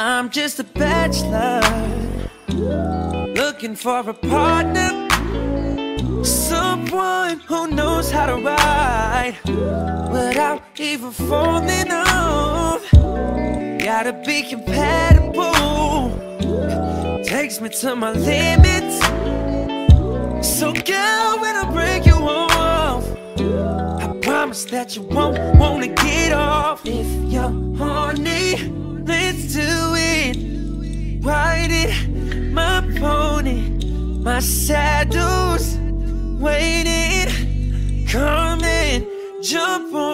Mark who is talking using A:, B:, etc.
A: I'm just a bachelor looking for a partner, someone who knows how to ride without even falling in love. Gotta be compatible, takes me to my limits. So, girl, when I break you off, I promise that you won't wanna get off. If my pony, my saddles waiting. Come and jump on.